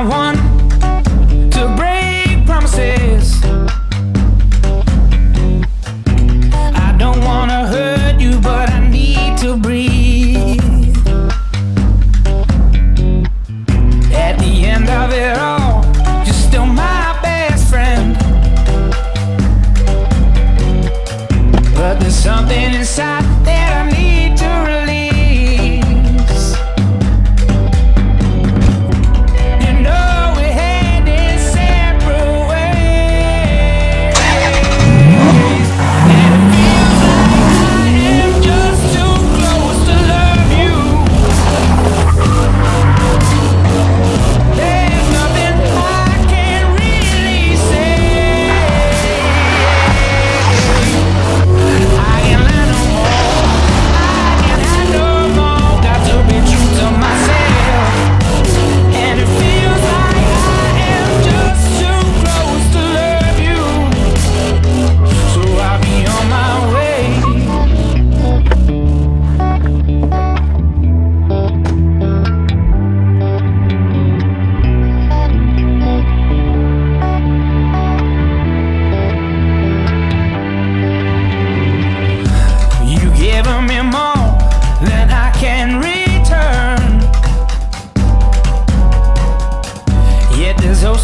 I want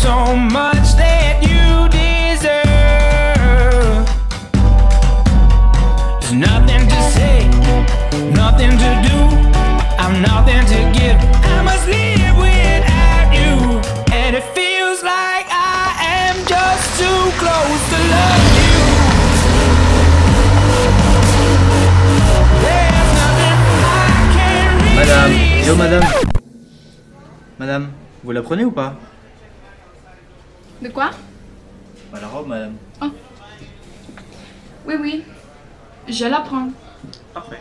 so much that you deserve. There's nothing to say, nothing to do. I'm nothing to give. I must live without you, and it feels like I am just too close to love. Madame, yo madame Madame, vous la prenez ou pas De quoi? Bah, la robe, madame. Oui, oui. Je la prends. Parfait.